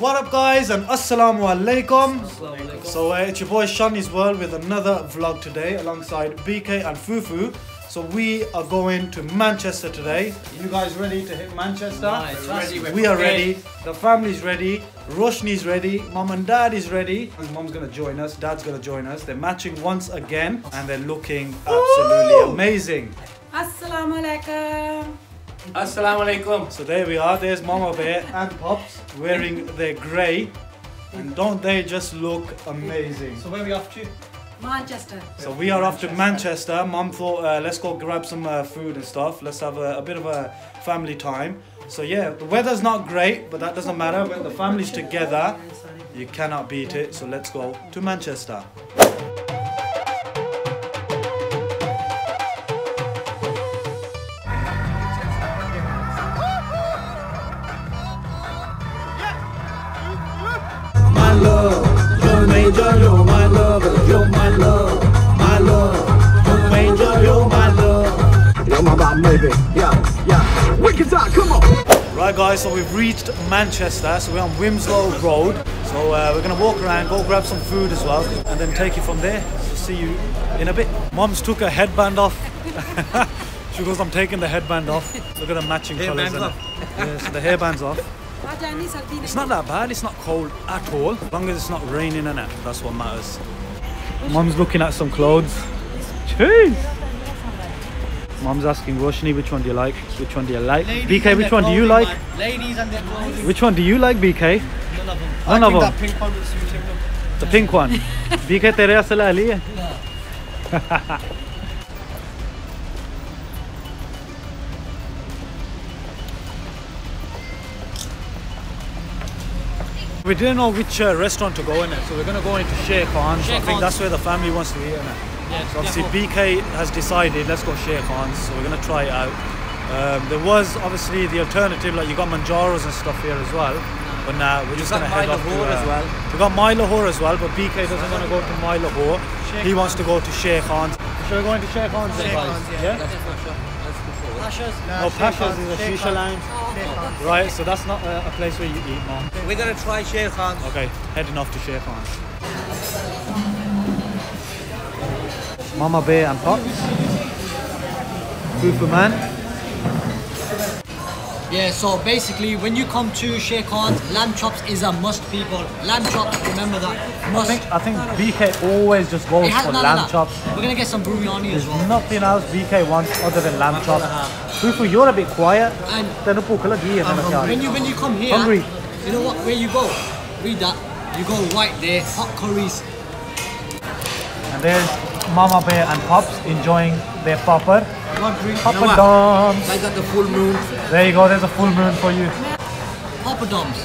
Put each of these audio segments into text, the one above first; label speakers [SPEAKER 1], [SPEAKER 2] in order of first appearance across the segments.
[SPEAKER 1] What up, guys, and assalamu alaikum. So, uh, it's your boy Shani's World with another vlog today alongside BK and Fufu. So, we are going to Manchester today. You guys ready to hit Manchester?
[SPEAKER 2] Nice, ready, we're
[SPEAKER 1] we are
[SPEAKER 2] prepared.
[SPEAKER 1] ready. The family's ready. Roshni's ready. Mom and dad is ready. Mom's gonna join us. Dad's gonna join us. They're matching once again, and they're looking absolutely amazing.
[SPEAKER 3] Assalamu alaikum.
[SPEAKER 2] Assalamu alaikum.
[SPEAKER 1] So there we are. There's Mama Bear and Pops wearing their grey. And don't they just look amazing?
[SPEAKER 2] So where are we off to?
[SPEAKER 3] Manchester.
[SPEAKER 1] So we are off to Manchester. Mum thought, uh, let's go grab some uh, food and stuff. Let's have a, a bit of a family time. So yeah, the weather's not great, but that doesn't matter. When the family's together, you cannot beat it. So let's go to Manchester.
[SPEAKER 4] My love. You're an angel, you're my love. You're my love, my love. You're an angel, you're my love. You're my bad baby. Yeah, yeah. Wicked time, come on.
[SPEAKER 1] Right guys, so we've reached Manchester. So we're on Wilmslow Road. So uh, we're gonna walk around, go grab some food as well, and then take it from there. So see you in a bit. Mom's took her headband off. she goes, I'm taking the headband off. Look at the matching colours.
[SPEAKER 2] Hairband's
[SPEAKER 1] innit?
[SPEAKER 2] off.
[SPEAKER 1] Yeah, so the hairband's off. It's not that bad, it's not cold at all. As long as it's not raining in it, that's what matters. Mom's looking at some clothes. Jeez! Mom's asking Roshni, which one do you like? Which one do you like? BK, which one do you like?
[SPEAKER 2] Ladies and their clothes.
[SPEAKER 1] Which one do you like, BK?
[SPEAKER 2] None of them.
[SPEAKER 1] None of them. The pink one. BK, tere asala ali. We didn't know which uh, restaurant to go in it, so we're gonna go into Sher Khan's. I
[SPEAKER 2] Sheikh
[SPEAKER 1] think that's where the family wants to eat in it.
[SPEAKER 2] Yeah,
[SPEAKER 1] So obviously BK has decided let's go Sher Khan's, so we're gonna try it out. Um, there was obviously the alternative, like you got Manjaros and stuff here as well, but now we're just gonna head off to,
[SPEAKER 2] Lahore as
[SPEAKER 1] uh,
[SPEAKER 2] well.
[SPEAKER 1] We got My Lahore as well, but BK doesn't want to go to My Lahore. he wants to go to Sher Khan's. Should we go into Sher Khan's? Sher?
[SPEAKER 2] Khan's,
[SPEAKER 1] yeah.
[SPEAKER 2] That's for sure. That's for sure. Pasha's?
[SPEAKER 1] No, Pasha's is a shisha lounge. Right, so that's not uh, a place where you eat, mom.
[SPEAKER 2] We're gonna try Sher Khan's.
[SPEAKER 1] Okay, heading off to Sher Khan's. Mama Bear and Pops. Fufu Man.
[SPEAKER 5] Yeah, so basically when you come to Sher lamb chops is a must, people. Lamb chops, remember that. Must.
[SPEAKER 1] I think, I think BK always just goes
[SPEAKER 5] has,
[SPEAKER 1] for
[SPEAKER 5] no,
[SPEAKER 1] lamb
[SPEAKER 5] no, no.
[SPEAKER 1] chops.
[SPEAKER 5] We're going to get some biryani as well.
[SPEAKER 1] nothing else BK wants other than lamb chops. Fufu, you're a bit quiet.
[SPEAKER 5] And
[SPEAKER 1] um,
[SPEAKER 5] when you, when you come here,
[SPEAKER 1] hungry.
[SPEAKER 5] you know what, where you go? Read that. You go right there, hot curries.
[SPEAKER 1] And there's Mama Bear and Pops enjoying their popper.
[SPEAKER 5] One drink.
[SPEAKER 1] Poppadoms.
[SPEAKER 5] I got the full moon.
[SPEAKER 1] There you go, there's a full moon for you.
[SPEAKER 5] Poppadoms.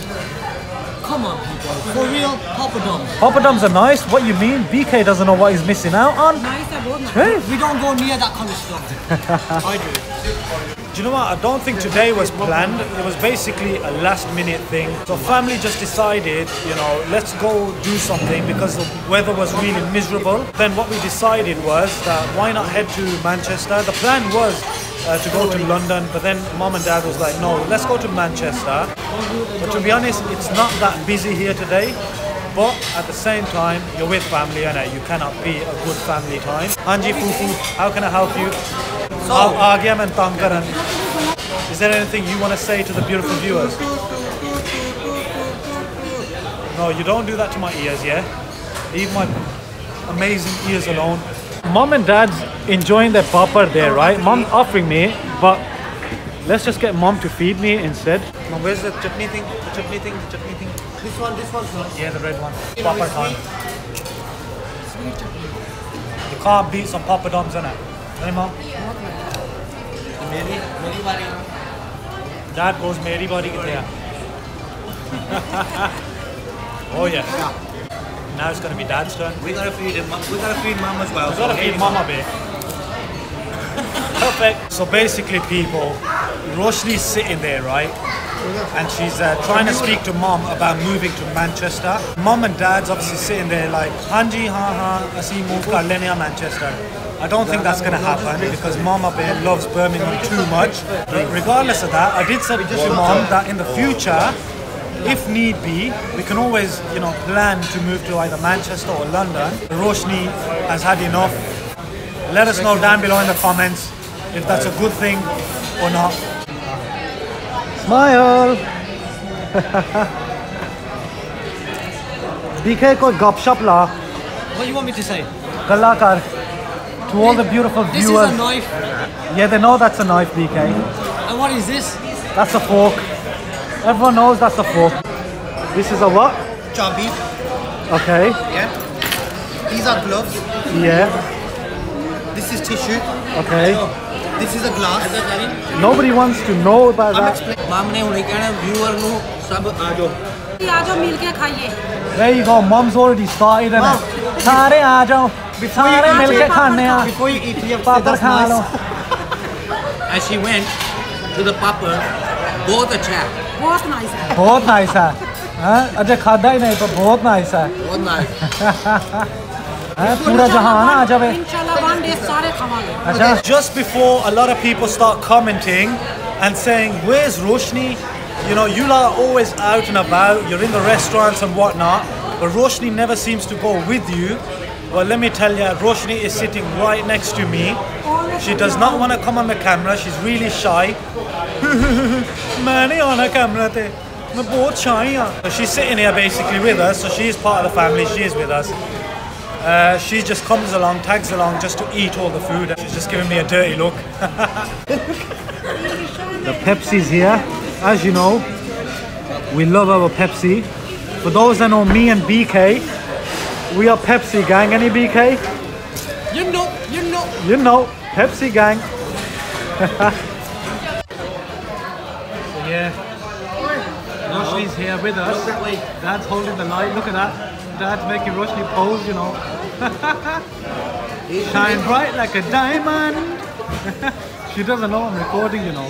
[SPEAKER 5] Come on, people. For real, poppadoms.
[SPEAKER 1] Poppadoms are nice. What you mean? BK doesn't know what he's missing out on.
[SPEAKER 3] Nice, I nice.
[SPEAKER 1] Hey.
[SPEAKER 5] We don't go near that kind of stuff. I do.
[SPEAKER 1] Do you know what? I don't think today was planned. It was basically a last minute thing. So family just decided, you know, let's go do something because the weather was really miserable. Then what we decided was that why not head to Manchester? The plan was uh, to go to London, but then mom and dad was like, no, let's go to Manchester. But to be honest, it's not that busy here today. But at the same time, you're with family and you cannot be a good family time. Anji Fufu, how can I help you? How aa gaya main tang karan. Is there anything you want to say to the beautiful viewers? No, you don't do that to my ears, yeah? Leave my amazing ears alone. Mom and dad's enjoying their popper there, right? Mom offering me, but let's just get mom to feed me instead.
[SPEAKER 2] Mom, where's the chutney thing? The chutney thing, the chutney thing. This one, this one's nice.
[SPEAKER 1] Yeah, the red one. Popper time. You can't beat some poppadoms, innit? Hey, mom?
[SPEAKER 2] Mary, Mary Wari.
[SPEAKER 1] Dad goes मेरी बारी कितने है? Oh yeah. Now it's gonna be dad's turn.
[SPEAKER 2] We gotta feed him. We gotta feed mom as well.
[SPEAKER 1] We gotta feed mama a bit. Perfect. So basically, people, Roshni's sitting there, right? And she's uh, trying to speak to mom about moving to Manchester. Mom and dad's obviously sitting there like, Hanji, ha ha, asi move kar lene a Manchester. I don't think that's going to happen because Mama Bear loves Birmingham too much. But regardless of that, I did say to Mom that in the future,
[SPEAKER 2] if need be, we can always, you know, plan to move to either Manchester or London. Roshni has had enough. Let us know down below in the comments if that's a good thing or not.
[SPEAKER 1] Smile! BK ko gupshap la.
[SPEAKER 5] What do you want me to say?
[SPEAKER 1] Kalakar to all the beautiful viewers.
[SPEAKER 5] This is a knife.
[SPEAKER 1] Yeah, they know that's a knife, BK.
[SPEAKER 5] And what is this?
[SPEAKER 1] That's a fork. Everyone knows that's a fork. This is a what?
[SPEAKER 6] Chubby.
[SPEAKER 1] Okay.
[SPEAKER 6] Yeah. These are gloves.
[SPEAKER 1] Yeah.
[SPEAKER 6] This is tissue.
[SPEAKER 1] Okay.
[SPEAKER 6] So, this is a glass.
[SPEAKER 1] Nobody wants to know about
[SPEAKER 6] I'm
[SPEAKER 1] that.
[SPEAKER 6] Viewer
[SPEAKER 3] sab
[SPEAKER 1] There you go. Mom's already started Mom. सारे आ
[SPEAKER 6] ਸਾਰਿਆਂ ਮਿਲ ਕੇ ਖਾਣੇ ਆ
[SPEAKER 1] ਕੋਈ
[SPEAKER 6] ETF
[SPEAKER 1] ਪਾਪਰ ਖਾ
[SPEAKER 6] ਲਓ as she went to the papa ਬਹੁਤ
[SPEAKER 3] ਅੱਛਾ ਬਹੁਤ ਨਾਈਸ
[SPEAKER 1] ਹੈ ਬਹੁਤ ਨਾਈਸ ਹੈ ਹਾਂ ਅਜੇ ਖਾਦਾ ਹੀ ਨਹੀਂ ਪਰ ਬਹੁਤ ਨਾਈਸ
[SPEAKER 6] ਹੈ ਬਹੁਤ
[SPEAKER 1] ਨਾਈਸ ਪੂਰਾ ਜਹਾਨ ਆ ਜਾਵੇ
[SPEAKER 3] ਇਨਸ਼ਾਅੱਲਾ ਵਨ ਡੇ ਸਾਰੇ ਖਾਵਾਂਗੇ
[SPEAKER 1] ਅੱਛਾ
[SPEAKER 2] just before a lot of people start commenting and saying where is Roshni You know, you are always out and about, you're in the restaurants and whatnot, but Roshni never seems to go with you. Well, let me tell you, Roshni is sitting right next to me. She does not want to come on the camera. She's really shy. Mani on a camera she's sitting here basically with us, so she's part of the family, she is with us. Uh, she just comes along, tags along just to eat all the food. She's just giving me a dirty look.
[SPEAKER 1] the Pepsi's here. As you know, we love our Pepsi. For those that know me and BK, we are Pepsi gang. Any BK?
[SPEAKER 5] You know, you know.
[SPEAKER 1] You know, Pepsi gang. so yeah, Roshni's here with us. Dad's holding the light. Look at that. Dad's making Roshni pose, you know. Shine bright like a diamond. she doesn't know I'm recording, you know.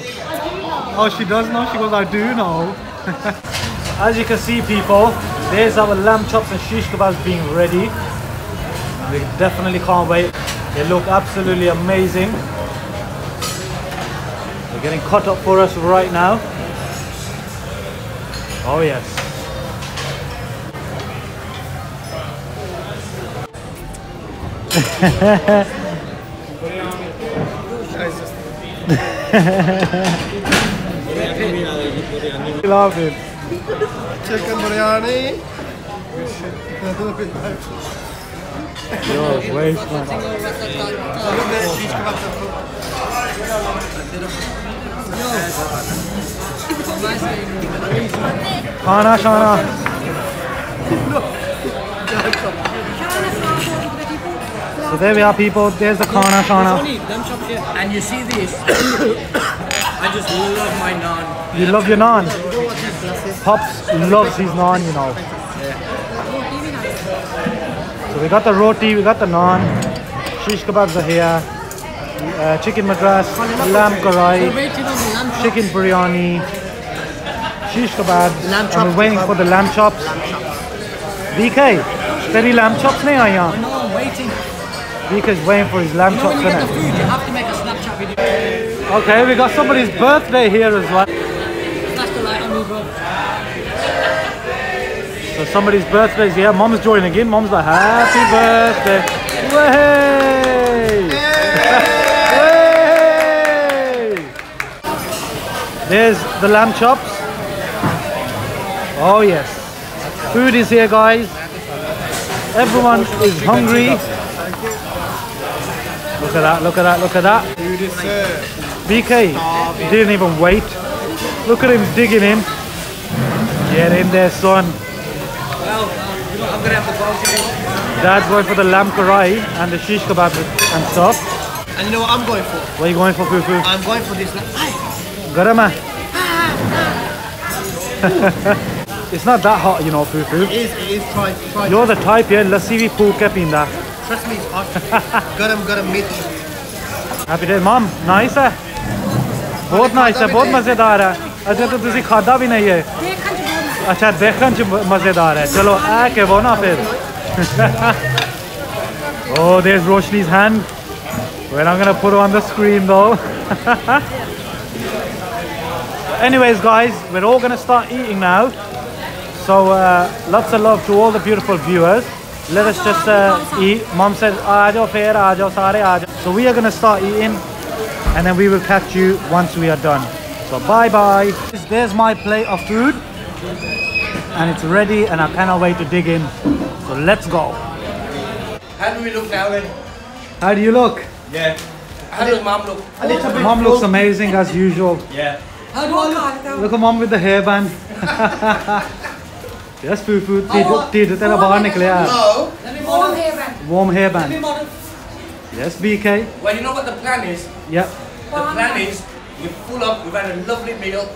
[SPEAKER 1] Oh, she does know. She goes, I do know. As you can see, people, there's our lamb chops and shish kebabs being ready. We definitely can't wait. They look absolutely amazing. They're getting cut up for us right now. Oh yes. Laughing.
[SPEAKER 6] Chicken biryani.
[SPEAKER 1] Yo, waste man. खाना शाना So there we are people, there's the khana shana.
[SPEAKER 5] Tony, them shops here.
[SPEAKER 6] And you see this? I just love my naan.
[SPEAKER 1] You love your naan? Pops loves his naan, you know. Yeah. So we got the roti, we got the naan. Shish kebabs are here. Uh, chicken madras, lamb karai, chicken biryani, shish kebabs. And we're waiting for the lamb chops. BK, steady lamb chops nahi aaye hain.
[SPEAKER 5] No, I'm waiting.
[SPEAKER 1] BK's waiting for his lamb chops,
[SPEAKER 5] isn't it?
[SPEAKER 1] Okay, we got somebody's birthday here as well. Somebody's birthday is here. Mom's joining in. Mom's like, happy birthday. Way! Way! There's the lamb chops. Oh yes. Food is here guys. Everyone is hungry. Look at that, look at that, look at that. BK didn't even wait. Look at him digging in. Get in there, son.
[SPEAKER 6] Well, you know, I'm gonna have to go today.
[SPEAKER 1] Dad's going for the lamb karai and the shish kebab and stuff.
[SPEAKER 6] And you know what I'm going for?
[SPEAKER 1] What are you going for, Fufu?
[SPEAKER 6] I'm going for this.
[SPEAKER 1] Garam hai? It's not that hot, you know, Fufu.
[SPEAKER 6] It is, it is. Try, try.
[SPEAKER 1] You're the type here, lassi bhi phoo ke peenda.
[SPEAKER 6] Trust me, it's hot. garam, garam meat.
[SPEAKER 1] Happy day, mom. Nice है बहुत nice है बहुत मज़ेदार है अच्छा तो तुसी खादा भी नहीं है
[SPEAKER 3] देखन च बहुत
[SPEAKER 1] अच्छा देखन च मज़ेदार है चलो ऐ के वो ना फिर oh there's Roshni's hand we're not gonna put it on the screen though anyways guys we're all gonna start eating now So uh, lots of love to all the beautiful viewers. Let us just uh, eat. Mom said, "Aajo fair, aajo sare aajo." So we are gonna start eating, and then we will catch you once we are done. So bye bye. There's my plate of food, and it's ready and I cannot wait to dig in. So let's go.
[SPEAKER 2] How do we look now then?
[SPEAKER 1] How do you look?
[SPEAKER 2] Yeah. How does mom look?
[SPEAKER 1] A little bit mom looks amazing as usual.
[SPEAKER 2] Yeah.
[SPEAKER 5] How do I look?
[SPEAKER 1] Look at mom with the hairband. yes, food food Teeter tera bahar nikle.
[SPEAKER 2] No.
[SPEAKER 7] Warm hairband.
[SPEAKER 1] Warm hairband. Yes, BK.
[SPEAKER 2] Well, you know what the plan is?
[SPEAKER 1] Yep.
[SPEAKER 2] The plan is we pull up, we've had a lovely meal,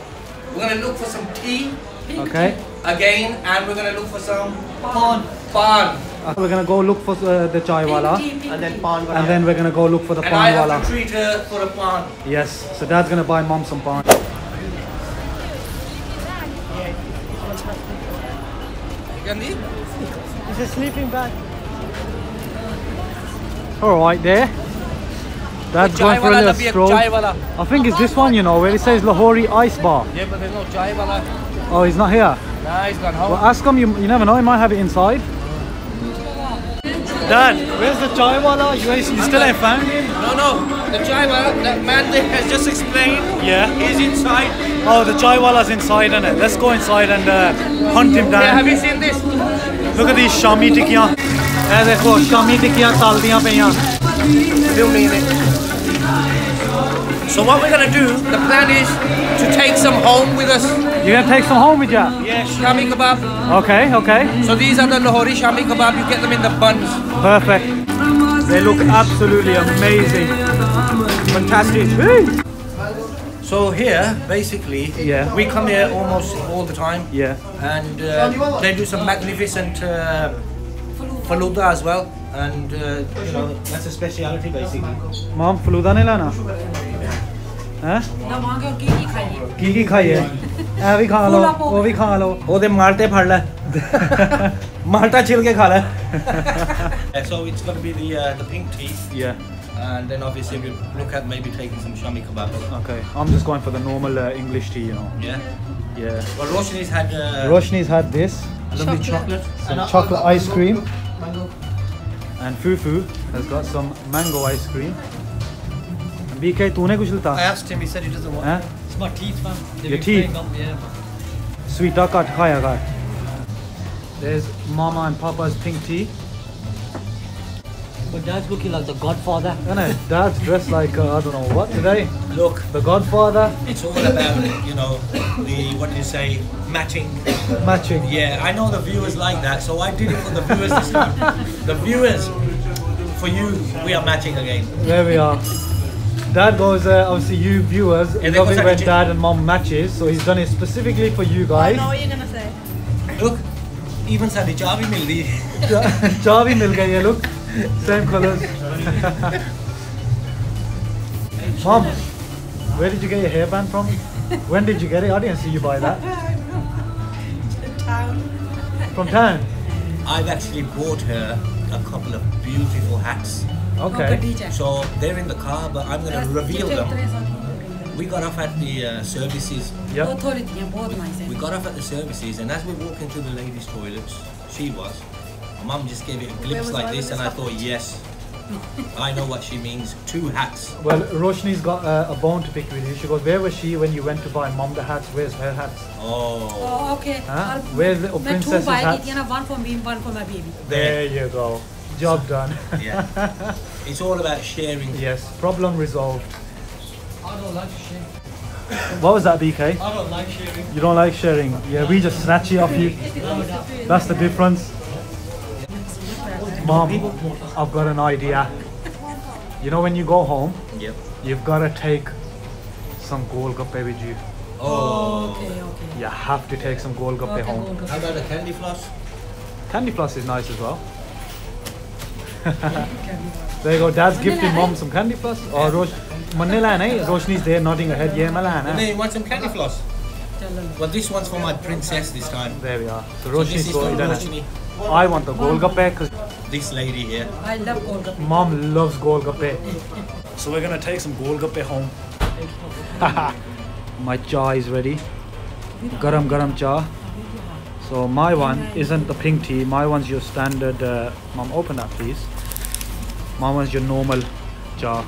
[SPEAKER 2] we're going to look for some tea,
[SPEAKER 1] Okay.
[SPEAKER 2] again, and we're gonna look for some
[SPEAKER 5] paan.
[SPEAKER 2] pan.
[SPEAKER 1] Uh, We're gonna go look for uh, the chai wala,
[SPEAKER 2] And then pan.
[SPEAKER 1] and then we're gonna go look for the
[SPEAKER 2] And I have
[SPEAKER 1] wala.
[SPEAKER 2] to treat her for a pan.
[SPEAKER 1] Yes. So dad's gonna buy mom some pan.
[SPEAKER 2] Gandhi?
[SPEAKER 1] Is a sleeping bag? All right, there. Dad's going for a little stroll. I think it's this one, you know, where it says Lahori Ice Bar.
[SPEAKER 2] Yeah, but there's no chai wala.
[SPEAKER 1] Oh, he's not here?
[SPEAKER 2] No, he's gone home.
[SPEAKER 1] Well, ask him. You, you never know. He might have it inside. Dad, where's the chai wala? You, you still ain't found him?
[SPEAKER 2] No, no. The chai wala, that man there has just explained.
[SPEAKER 1] Yeah.
[SPEAKER 2] He's inside.
[SPEAKER 1] Oh, the chai wala's inside, isn't it? Let's go inside and uh, hunt him down.
[SPEAKER 2] Yeah, have you seen this?
[SPEAKER 1] Look at these shami tikkiyan. Eh, look. shami tikkiyan taldiyan peiyan.
[SPEAKER 2] They it. So what we're gonna do, the plan is to take some home with us.
[SPEAKER 1] You're gonna take some home with you?
[SPEAKER 2] Yeah, shami kebab.
[SPEAKER 1] Okay, okay.
[SPEAKER 2] So these are the Lahori shami kebab. You get them in the buns.
[SPEAKER 1] Perfect. They look absolutely amazing.
[SPEAKER 2] Fantastic. Woo! So here, basically,
[SPEAKER 1] yeah.
[SPEAKER 2] we come here almost all the time.
[SPEAKER 1] Yeah.
[SPEAKER 2] And uh, they do some magnificent uh, faluda as well. And uh, you know, that's a speciality basically.
[SPEAKER 1] Mom,
[SPEAKER 7] faluda nahi lana. हैं की
[SPEAKER 1] की खाई है ए भी खा लो वो भी खा लो
[SPEAKER 2] ओदे माल्टे फड़ ले माल्टा छिल के खा ले so it's going to be the uh, the pink tea
[SPEAKER 1] yeah
[SPEAKER 2] and then obviously we look at maybe taking some shami kebab.
[SPEAKER 1] Okay, I'm just going for the normal uh, English tea, you know.
[SPEAKER 2] Yeah.
[SPEAKER 1] Yeah.
[SPEAKER 2] Well, Roshni's had. Uh,
[SPEAKER 1] Roshni's had this.
[SPEAKER 2] A little bit chocolate.
[SPEAKER 1] Some and chocolate ice cream. And Fufu has got some mango ice cream. And BK, तूने कुछ
[SPEAKER 2] I
[SPEAKER 1] लिता?
[SPEAKER 2] asked him he said he doesn't want
[SPEAKER 1] हैं?
[SPEAKER 5] It's my teeth, man. They've
[SPEAKER 1] Your
[SPEAKER 5] been
[SPEAKER 1] teeth?
[SPEAKER 5] playing up, yeah.
[SPEAKER 1] Sweet cut खाया कर. There's Mama and Papa's pink tea.
[SPEAKER 5] But dad's looking like the godfather.
[SPEAKER 1] And uh, Dad's dressed like uh, I don't know what today.
[SPEAKER 2] look
[SPEAKER 1] The Godfather
[SPEAKER 2] it's all about you know the what do you say matching
[SPEAKER 1] matching.
[SPEAKER 2] yeah I know the viewers like that so I did it for the viewers this time the viewers for you we are matching again
[SPEAKER 1] There we are. Dad goes, uh, obviously, you viewers
[SPEAKER 2] yeah,
[SPEAKER 1] love it when dad and mom matches, so he's done it specifically for you guys.
[SPEAKER 7] I know what you're gonna say.
[SPEAKER 2] Look, even सारी चाबी
[SPEAKER 1] मिल गई है चाबी मिल look. Same colors mom where did you get your hairband from? When did you get it? I didn't see you buy that.
[SPEAKER 7] From town.
[SPEAKER 1] From town?
[SPEAKER 2] I've actually bought her a couple of beautiful hats.
[SPEAKER 1] Okay.
[SPEAKER 2] Oh, so they're in the car, but I'm going to reveal them. We got off at the uh, services.
[SPEAKER 1] Yep.
[SPEAKER 2] We got off at the services, and as we walk into the ladies' toilets, she was. My mum just gave it a glimpse like this, and I thought, yes, I know what she means. Two hats.
[SPEAKER 1] Well, Roshni's got uh, a bone to pick with you. She goes, where was she when you went to buy mom the hats? Where's her hats?
[SPEAKER 2] Oh.
[SPEAKER 7] Oh, okay.
[SPEAKER 1] Huh? Where's the
[SPEAKER 7] oh,
[SPEAKER 1] princess's hats?
[SPEAKER 7] One for me, one for my baby.
[SPEAKER 1] There you go job done
[SPEAKER 2] yeah it's all about sharing
[SPEAKER 1] yes problem resolved
[SPEAKER 5] I don't like sharing.
[SPEAKER 1] what was that BK
[SPEAKER 5] I don't like sharing.
[SPEAKER 1] You don't like sharing. Yeah, we just snatch it off you. That's the difference. Mom, I've got an idea. You know when you go home,
[SPEAKER 2] yep
[SPEAKER 1] you've got to take some golgappe with you.
[SPEAKER 2] oh
[SPEAKER 7] okay okay
[SPEAKER 1] You have to take some golgappe
[SPEAKER 7] okay
[SPEAKER 1] home.
[SPEAKER 7] go, go.
[SPEAKER 2] how about a candy floss
[SPEAKER 1] Candy floss is nice as well. there you go. Dad's gifting mom eh? some candy floss. Oh, Rosh. Manila, eh? Roshni's there nodding her head. Yeah, Malana. Eh?
[SPEAKER 2] And then you want some candy floss? Well, this one's for my princess this time.
[SPEAKER 1] There we are. So Roshni's so
[SPEAKER 2] Roshni.
[SPEAKER 1] I want the Golgappe because
[SPEAKER 2] this lady here.
[SPEAKER 7] I love Golgappe.
[SPEAKER 1] Mom loves Golgappe. so we're gonna take some Golgappe home. my cha is ready. Garam garam cha.
[SPEAKER 6] So my one isn't the pink tea. My one's your standard. Uh, Mom, open that please. My one's your normal jar.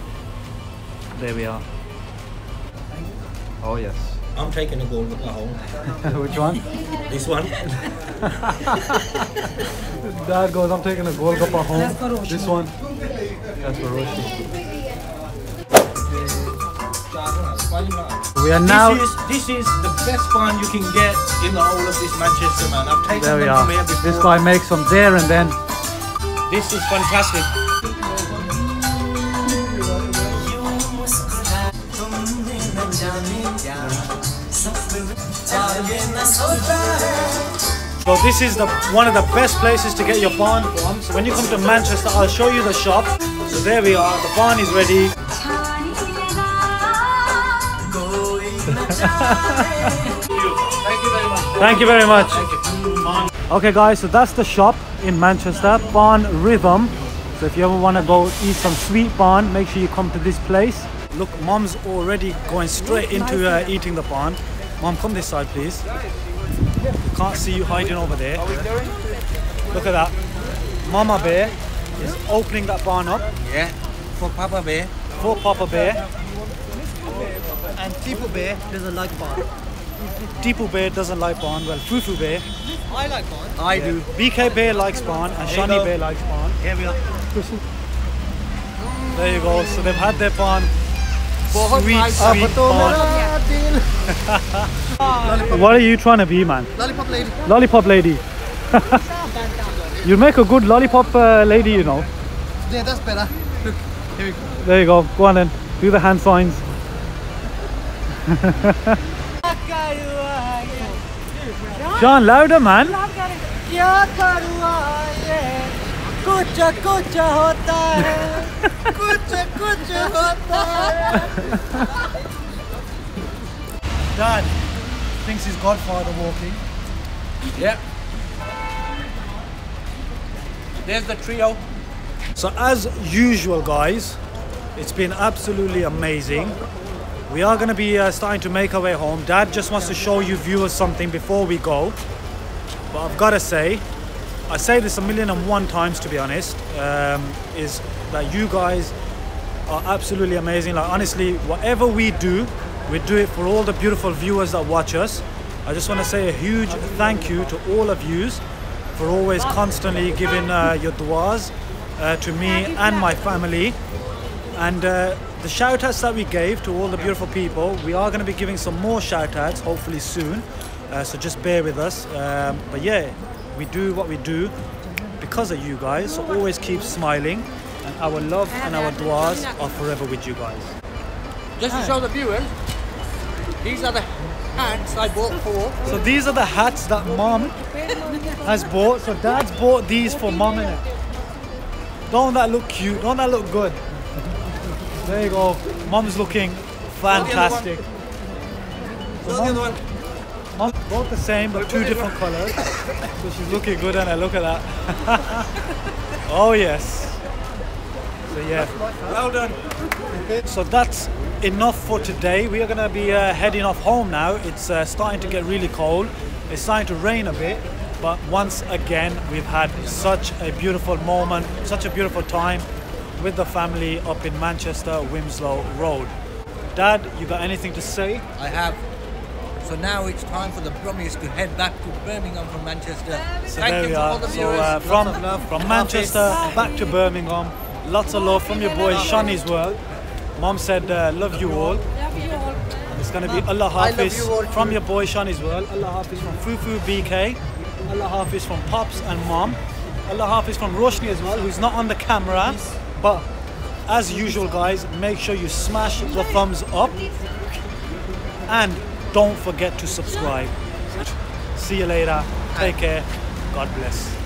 [SPEAKER 6] There we are. Oh yes.
[SPEAKER 2] I'm taking a Golgappa home.
[SPEAKER 6] Which one?
[SPEAKER 2] This one.
[SPEAKER 6] Dad goes, I'm taking a Golgappa home.
[SPEAKER 3] That's for
[SPEAKER 6] This one. That's for Roshni. We are now.
[SPEAKER 2] This is, this is the best fun you can get in the whole of this Manchester, man. I've taken
[SPEAKER 6] There we
[SPEAKER 2] them
[SPEAKER 6] are.
[SPEAKER 2] from here before.
[SPEAKER 6] This guy makes them there and then.
[SPEAKER 2] This is fantastic.
[SPEAKER 1] So this is the one of the best places to get your paan from. So when you come to Manchester, I'll show you the shop. So there we are. The paan is ready.
[SPEAKER 2] Thank you very much.
[SPEAKER 1] Thank you very much. Okay, guys. So that's the shop in Manchester, Barn Rhythm. So if you ever want to go eat some sweet paan, make sure you come to this place. Look, Mom's already going straight into uh, eating the paan. Mom, come this side, please. Can't see you hiding over there. Look at that. Mama Bear is opening that paan up
[SPEAKER 2] Yeah. For Papa Bear.
[SPEAKER 1] for Papa Bear
[SPEAKER 5] and Tipu Bear doesn't like paan.
[SPEAKER 1] Tipu Bear doesn't like paan. Well, Fufu Bear.
[SPEAKER 5] I like paan.
[SPEAKER 2] I yeah. do.
[SPEAKER 1] BK Bear likes paan and Shani Bear likes paan.
[SPEAKER 2] Here we are.
[SPEAKER 1] there you go. So they've had their
[SPEAKER 5] paan.
[SPEAKER 1] Sweet, sweet paan. what are you trying to be, man?
[SPEAKER 5] Lollipop lady.
[SPEAKER 1] Lollipop lady. you make a good lollipop uh, lady, you know.
[SPEAKER 5] Yeah, that's better. Look, here we go.
[SPEAKER 1] There you go. Go on then. Do the hand signs. John, louder, man.
[SPEAKER 5] क्या करूँ ये कुछ कुछ होता है कुछ कुछ होता है
[SPEAKER 1] Dad thinks his godfather walking.
[SPEAKER 2] Yeah. There's the trio.
[SPEAKER 1] So as usual, guys, it's been absolutely amazing. We are going to be uh, starting to make our way home. Dad just wants to show you viewers something before we go. But I've got to say, I say this a million and one times to be honest, um, is that you guys are absolutely amazing. Like honestly, whatever we do, we do it for all the beautiful viewers that watch us. I just want to say a huge thank you to all of yous for always constantly giving uh, your duas uh, to me and my family. And uh, the shout outs that we gave to all the beautiful people, we are going to be giving some more shout outs hopefully soon. Uh, so just bear with us. Um, but yeah, we do what we do because of you guys. So always keep smiling. And our love and our duas are forever with you guys.
[SPEAKER 5] Just to show the viewers, these are the hats I bought for.
[SPEAKER 1] So these are the hats that mom has bought. So dad's bought these for mom innit? Don't that look cute? Don't that look good? There you go. Mom's looking fantastic.
[SPEAKER 2] Other one.
[SPEAKER 1] Mom, both the same but two different colors. So she's looking good and I look at that. oh yes. So yeah.
[SPEAKER 2] Well done.
[SPEAKER 1] So that's enough for today. We are going to be uh, heading off home now. It's uh, starting to get really cold. It's starting to rain a bit. But once again, we've had such a beautiful moment, such a beautiful time with the family up in Manchester, Wilmslow Road. Dad, you got anything to say?
[SPEAKER 2] I have. So now it's time for the Brummies to head back to Birmingham from Manchester.
[SPEAKER 1] So
[SPEAKER 2] Thank
[SPEAKER 1] there
[SPEAKER 2] you
[SPEAKER 1] we
[SPEAKER 2] to all
[SPEAKER 1] are.
[SPEAKER 2] the
[SPEAKER 1] So uh, from
[SPEAKER 2] of love.
[SPEAKER 1] from Manchester back to Birmingham. Lots of love from your boy Shani's world. Mom said, uh, "Love you all."
[SPEAKER 3] Love you all.
[SPEAKER 1] It's gonna be Allah Hafiz
[SPEAKER 2] you
[SPEAKER 1] from your boy Shani's world. Allah Hafiz from Fufu BK. Allah Hafiz from Pops and Mom. Allah Hafiz from Roshni as well, who's not on the camera. But as usual, guys, make sure you smash the thumbs up and don't forget to subscribe. See you later. Take care. God bless.